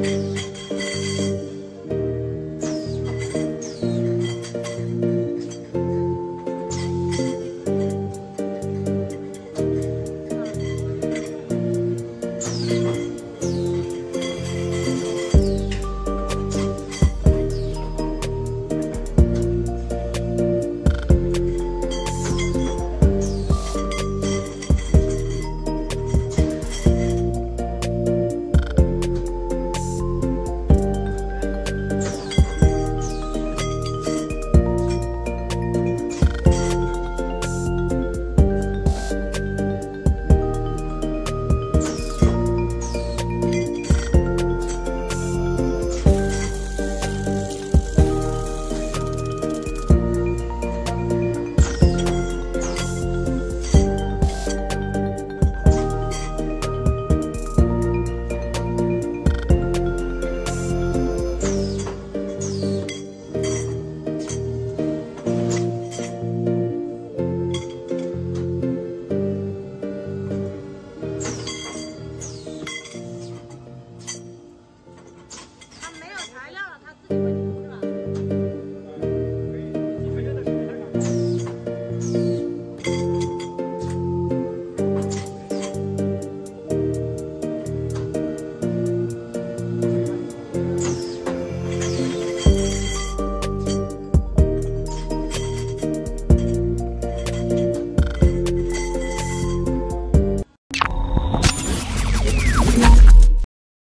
you